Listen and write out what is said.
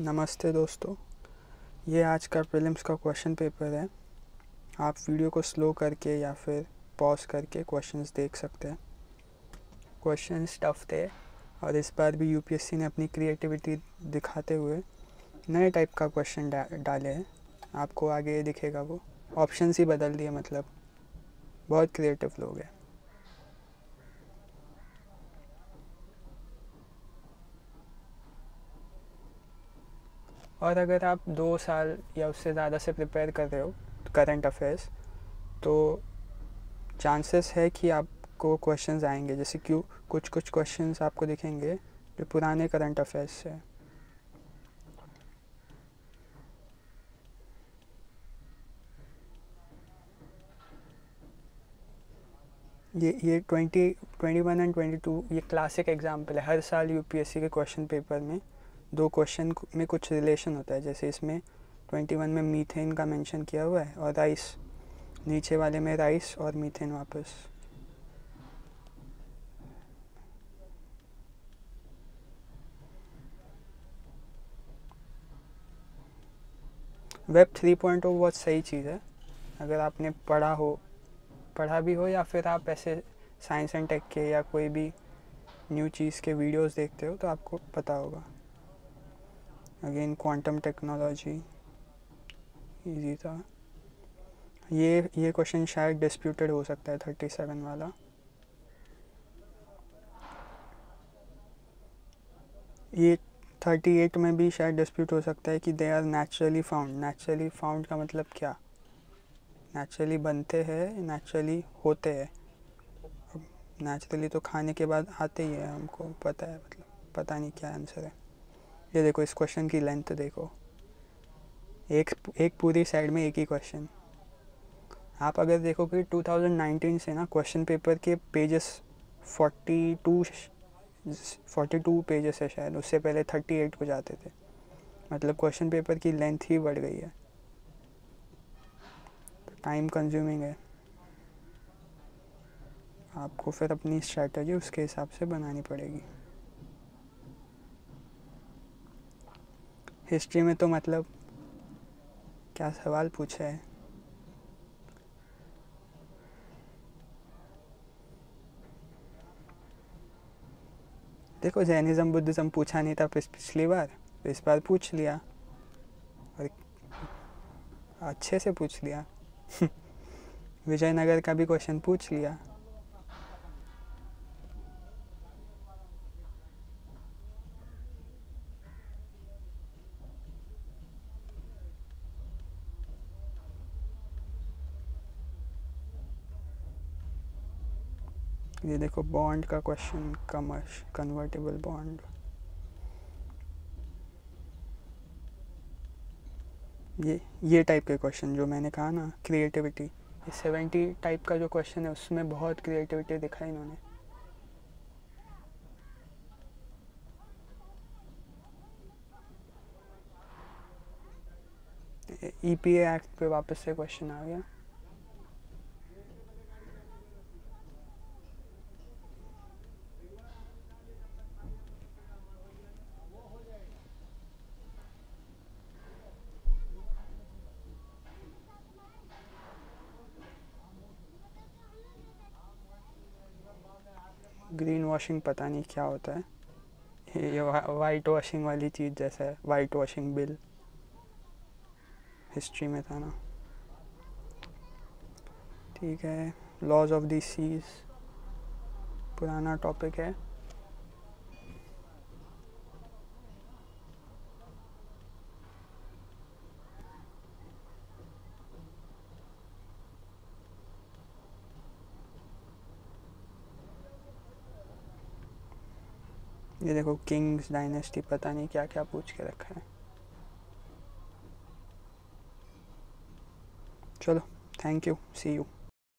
नमस्ते दोस्तों ये आज का प्रीलिम्स का क्वेश्चन पेपर है। आप वीडियो को स्लो करके या फिर पॉज करके क्वेश्चंस देख सकते हैं। क्वेश्चन टफ थे और इस बार भी यूपीएससी ने अपनी क्रिएटिविटी दिखाते हुए नए टाइप का क्वेश्चन डा, डाले हैं। आपको आगे दिखेगा वो। ऑप्शंस ही बदल दिए मतलब। बहुत क्रिएटिव लोग हैं। और अगर आप दो साल या उससे ज़्यादा से प्रिपेयर कर रहे हो करंट अफेयर्स तो चांसेस है कि आपको क्वेश्चंस आएँगे। जैसे क्यों कुछ कुछ क्वेश्चंस आपको दिखेंगे जो पुराने करंट अफेयर्स से ये ये twenty twenty one and twenty two ये क्लासिक एग्ज़ाम्पल है। हर साल यूपीएससी के क्वेश्चन पेपर में दो क्वेश्चन में कुछ रिलेशन होता है। जैसे इसमें ट्वेंटी वन में मीथेन का मेंशन किया हुआ है और राइस नीचे वाले में राइस और मीथेन वापस। वेब थ्री पॉइंट बहुत सही चीज़ है। अगर आपने पढ़ा हो, पढ़ा भी हो या फिर आप ऐसे साइंस एंड टेक के या कोई भी न्यू चीज़ के वीडियोस देखते हो तो आपको पता होगा। अगेन क्वांटम टेक्नोलॉजी इजी था। ये ये क्वेश्चन शायद डिस्प्यूटेड हो सकता है थर्टी सेवन वाला। ये थर्टी एट में भी शायद डिस्प्यूट हो सकता है कि they are naturally found naturally found का मतलब क्या? नेचुरली बनते हैं नेचुरली होते हैं। नेचुरली तो खाने के बाद आते ही है हमको, पता है मतलब पता नहीं क्या आंसर है। ये देखो इस क्वेश्चन की लेंथ देखो। एक एक पूरी साइड में एक ही क्वेश्चन आप अगर देखो कि 2019 से ना क्वेश्चन पेपर के पेजेस 42 42 पेजेस है शायद, उससे पहले 38 को जाते थे। मतलब क्वेश्चन पेपर की लेंथ ही बढ़ गई है। टाइम कंज्यूमिंग है। आपको फिर अपनी स्ट्रैटेजी उसके हिसाब से बनानी पड़ेगी। हिस्ट्री में तो मतलब क्या सवाल पूछा है? देखो, जैनिज़्म, बुद्धिज़्म पूछा नहीं था पिछली बार तो इस बार पूछ लिया। और अच्छे से पूछ लिया। विजयनगर का भी क्वेश्चन पूछ लिया। ये देखो बॉन्ड का क्वेश्चन कमर्श कन्वर्टेबल बॉन्ड ये ये टाइप के क्वेश्चन जो मैंने कहा ना क्रिएटिविटी ये सेवेंटी टाइप का जो क्वेश्चन है, उसमें बहुत क्रिएटिविटी दिखाई इन्होंने. ई पी एक्ट पे वापस से क्वेश्चन आ गया. ग्रीन वॉशिंग पता नहीं क्या होता है। ये वाइट वॉशिंग वाली चीज़ जैसा है वाइट वॉशिंग बिल हिस्ट्री में था ना। ठीक है लॉज ऑफ़ दी सीज पुराना टॉपिक है। ये देखो किंग्स डायनेस्टी, पता नहीं क्या क्या पूछ के रखा है। चलो थैंक यू सी यू